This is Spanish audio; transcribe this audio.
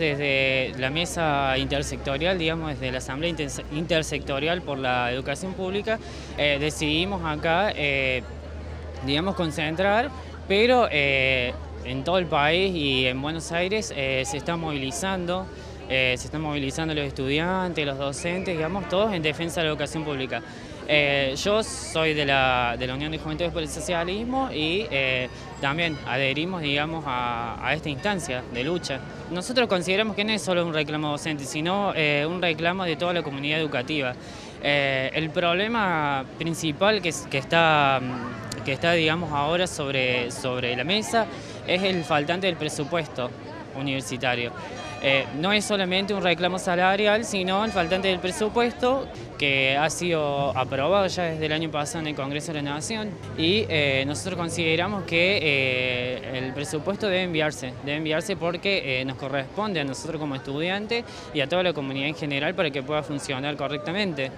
Desde la mesa intersectorial, digamos, desde la Asamblea Intersectorial por la Educación Pública, eh, decidimos acá, eh, digamos, concentrar, pero eh, en todo el país y en Buenos Aires se está movilizando, se están movilizando los estudiantes, los docentes, digamos, todos en defensa de la educación pública. Eh, yo soy de la, Unión de Juventudes por el Socialismo y eh, también adherimos, digamos, a, esta instancia de lucha. Nosotros consideramos que no es solo un reclamo docente, sino eh, un reclamo de toda la comunidad educativa. el problema principal que, está, que está, digamos, ahora sobre, sobre la mesa es el faltante del presupuesto universitario. Eh, no es solamente un reclamo salarial, sino el faltante del presupuesto que ha sido aprobado ya desde el año pasado en el Congreso de la Nación y eh, nosotros consideramos que eh, el presupuesto debe enviarse, debe enviarse porque nos corresponde a nosotros como estudiantes y a toda la comunidad en general para que pueda funcionar correctamente.